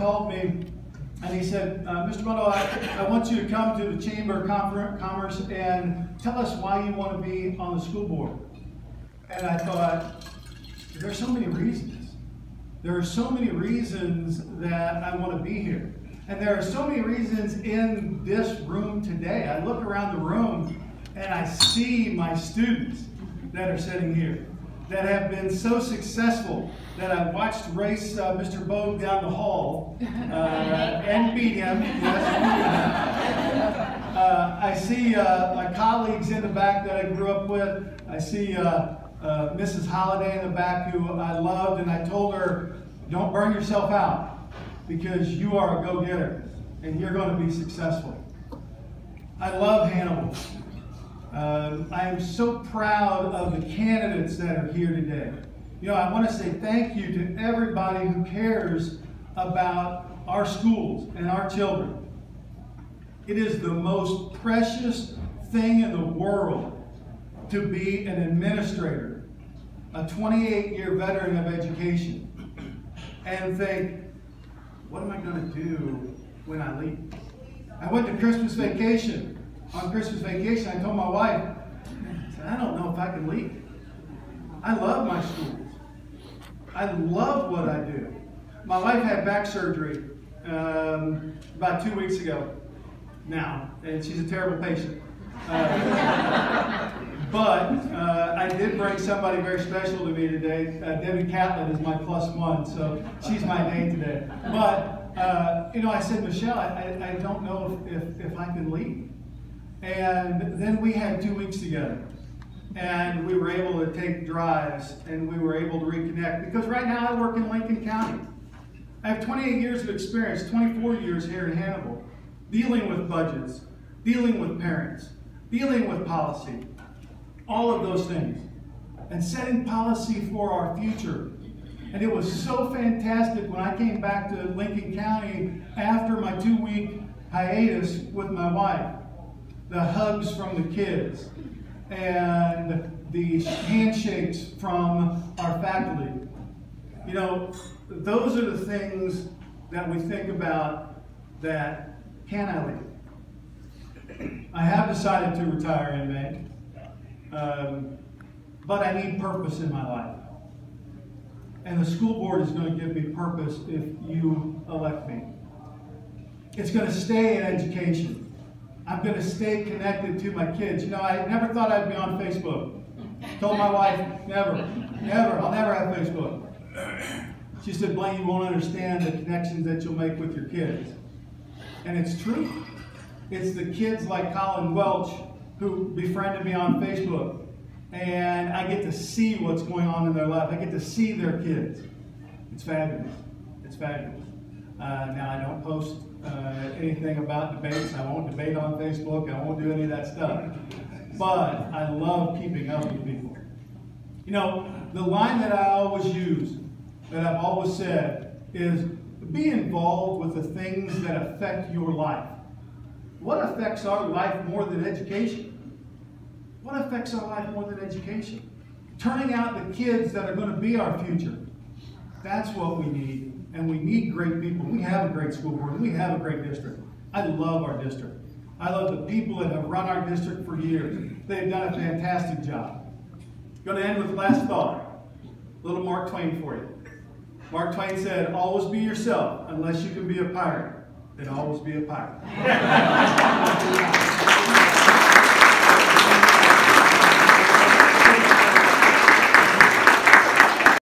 called me and he said, uh, Mr. Mundle, I, I want you to come to the Chamber of Commerce and tell us why you want to be on the school board. And I thought, there are so many reasons. There are so many reasons that I want to be here. And there are so many reasons in this room today. I look around the room and I see my students that are sitting here that have been so successful that I watched race uh, Mr. Bowden down the hall uh, and beat him. Yes. Uh, I see uh, my colleagues in the back that I grew up with. I see uh, uh, Mrs. Holliday in the back who I loved, and I told her, don't burn yourself out because you are a go-getter and you're going to be successful. I love Hannibal. Um, I am so proud of the candidates that are here today. You know, I want to say thank you to everybody who cares about our schools and our children. It is the most precious thing in the world to be an administrator, a 28 year veteran of education, and think, what am I going to do when I leave? I went to Christmas vacation on Christmas vacation, I told my wife, I said, I don't know if I can leave. I love my schools. I love what I do. My wife had back surgery um, about two weeks ago now, and she's a terrible patient. Uh, but uh, I did bring somebody very special to me today. Uh, Debbie Catlin is my plus one, so she's my day today. But, uh, you know, I said, Michelle, I, I, I don't know if, if, if I can leave. And then we had two weeks together. And we were able to take drives and we were able to reconnect. Because right now I work in Lincoln County. I have 28 years of experience, 24 years here in Hannibal, dealing with budgets, dealing with parents, dealing with policy, all of those things, and setting policy for our future. And it was so fantastic when I came back to Lincoln County after my two week hiatus with my wife the hugs from the kids and the handshakes from our faculty. You know, those are the things that we think about that can I leave? I have decided to retire in May, um, but I need purpose in my life. And the school board is going to give me purpose if you elect me. It's going to stay in education. I'm going to stay connected to my kids. You know, I never thought I'd be on Facebook. Told my wife, never, never, I'll never have Facebook. She said, Blane, you won't understand the connections that you'll make with your kids. And it's true. It's the kids like Colin Welch who befriended me on Facebook. And I get to see what's going on in their life. I get to see their kids. It's fabulous. It's fabulous. Uh, now, I don't post uh, anything about debates. I won't debate on Facebook. I won't do any of that stuff. But I love keeping up with people. You know, the line that I always use, that I've always said, is be involved with the things that affect your life. What affects our life more than education? What affects our life more than education? Turning out the kids that are going to be our future. That's what we need and we need great people. We have a great school board. We have a great district. I love our district. I love the people that have run our district for years. They've done a fantastic job. Going to end with last thought. Little Mark Twain for you. Mark Twain said, always be yourself. Unless you can be a pirate, then always be a pirate.